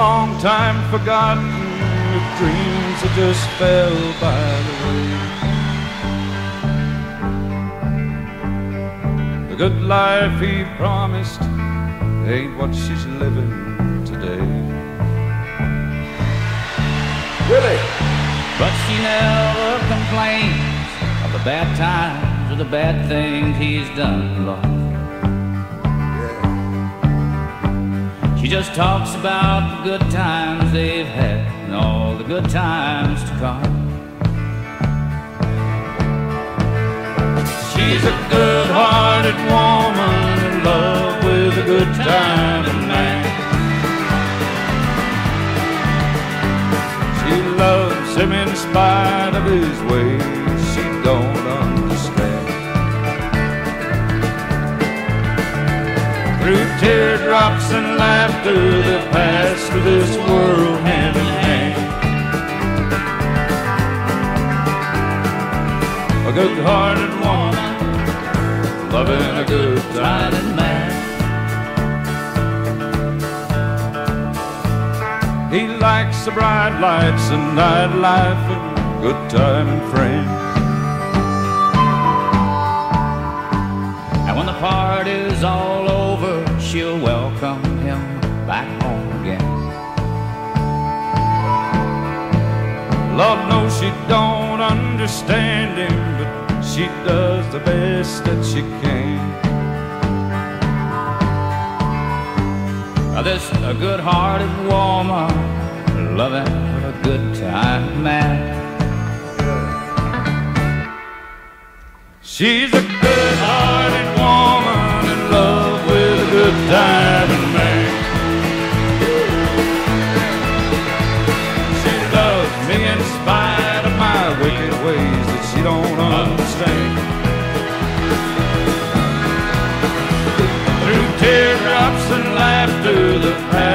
long time forgotten. With dreams that just fell by the way. The good life he promised ain't what she's living today. Really? But she never complains of the bad times or the bad things he's done, Lord. She just talks about the good times they've had and all the good times to come. She's a good-hearted woman in love with a good time man. She loves him in spite of his ways and laughter that pass through this world hand in hand. A good-hearted woman loving a good time. Man. He likes the bright lights and nightlife and good time and friends. Lord knows she don't understand him, but she does the best that she can. Now this a good-hearted woman, loving for a good time man. She's a good-hearted that pass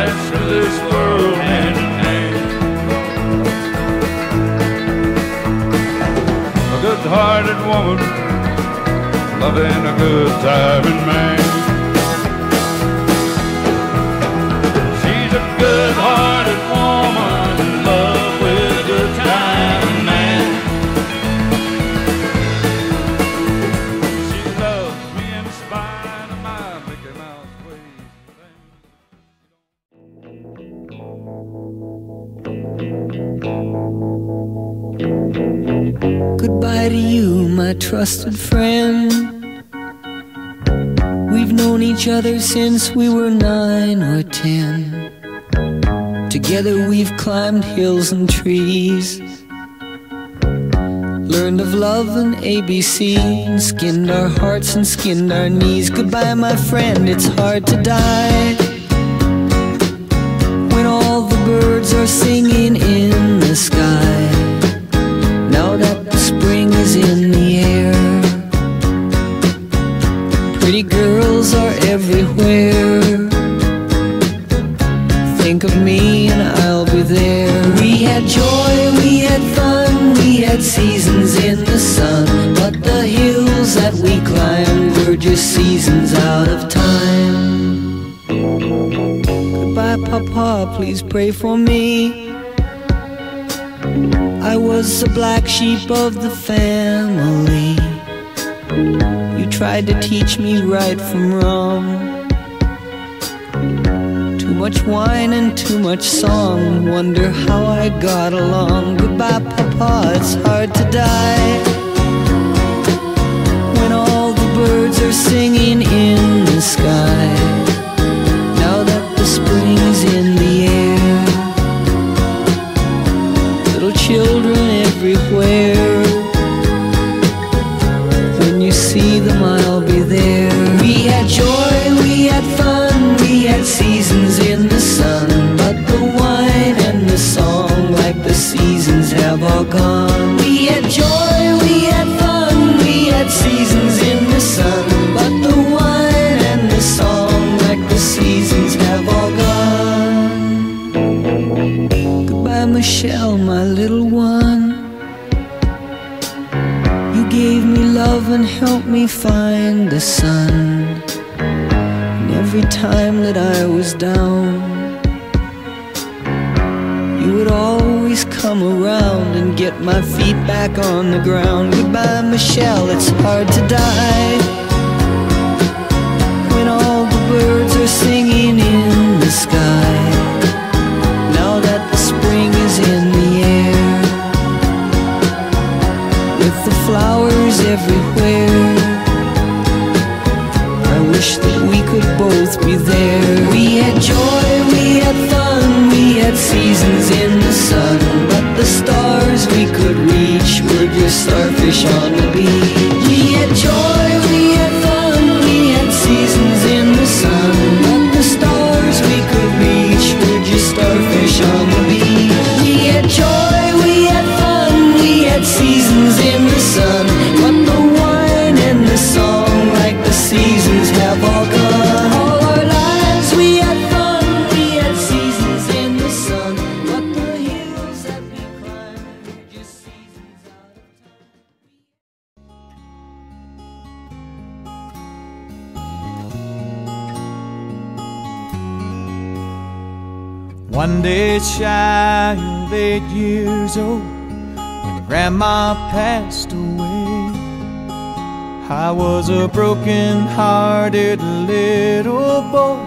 trusted friend. We've known each other since we were nine or ten. Together we've climbed hills and trees. Learned of love and ABC, and skinned our hearts and skinned our knees. Goodbye, my friend, it's hard to die. Papa, please pray for me. I was the black sheep of the family. You tried to teach me right from wrong. Too much wine and too much song. Wonder how I got along. Goodbye, Papa, it's hard to die. When all the birds are singing in the sky. In the Down, would always come around and get my feet back on the ground. Goodbye, Michelle, it's hard to die when all the birds are singing in the sky. Now that the spring is in the air, with the flowers everywhere. I wish that could both be there. We had joy, we had fun, we had seasons in the sun. But the stars we could reach were just starfish on the beach. We had joy, One day shy of eight years old, when Grandma passed away, I was a broken hearted little boy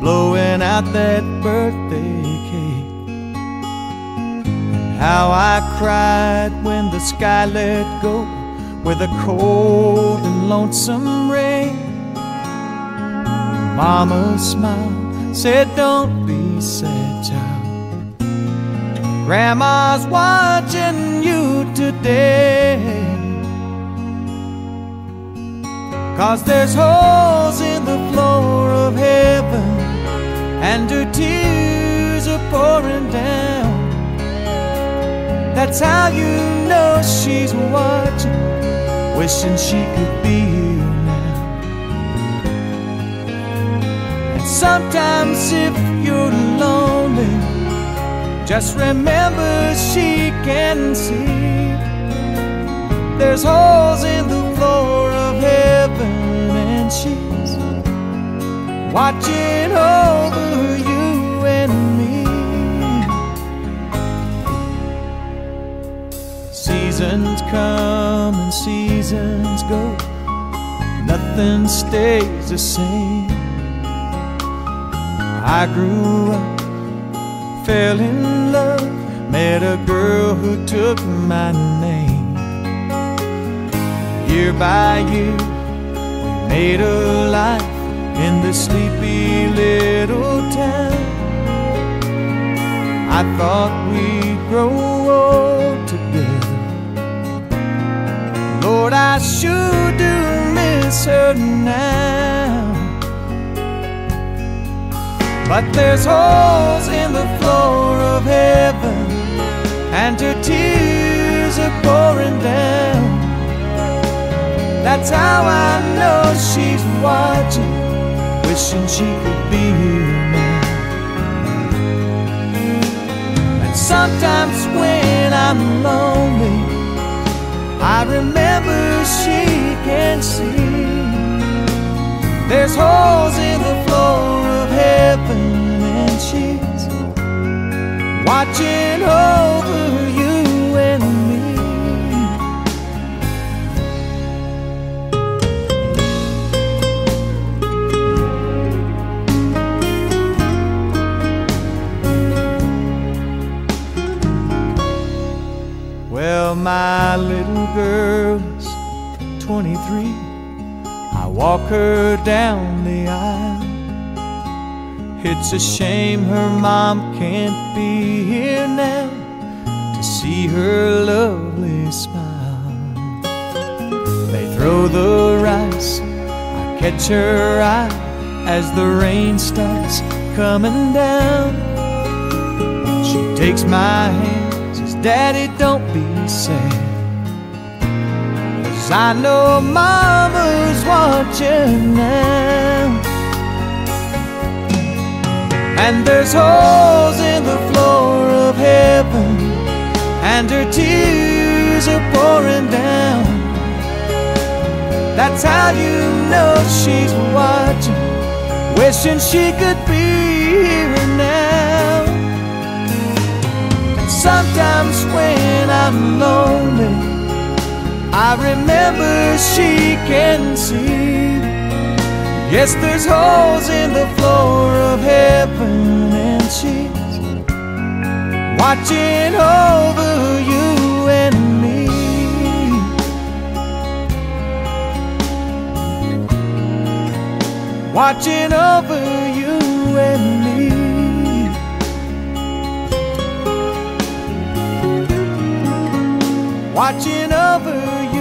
blowing out that birthday cake. And how I cried when the sky let go with a cold and lonesome rain. Mama smiled, said, Don't be sad, child. Grandma's watching you today. Cause there's holes in the floor of heaven, and her tears are pouring down. That's how you know she's watching, wishing she could be sometimes if you're lonely, just remember she can see. There's holes in the floor of heaven, and she's watching over you and me. Seasons come and seasons go, nothing stays the same. I grew up fell in love, met a girl who took my name. Year by year, we made a life in this sleepy little town. I thought we'd grow old together. Lord, I sure do miss her now. But there's holes in the floor of heaven, and her tears are pouring down. That's how I know she's watching, wishing she could be here now. And sometimes when I'm lonely, I remember she can see. There's holes in the floor watching over you and me. Well, my little girl is 23. I walk her down the aisle. It's a shame her mom can't be here now to see her lovely smile. They throw the rice, I catch her eye as the rain starts coming down. She takes my hand, says, Daddy, don't be sad. Cause I know Mama's watching now. And there's holes in the floor of heaven, and her tears are pouring down. That's how you know she's watching, wishing she could be here now. Sometimes when I'm lonely, I remember she can see. Yes, there's holes in the floor of heaven, and she's watching over you and me. Watching over you and me. watching over you.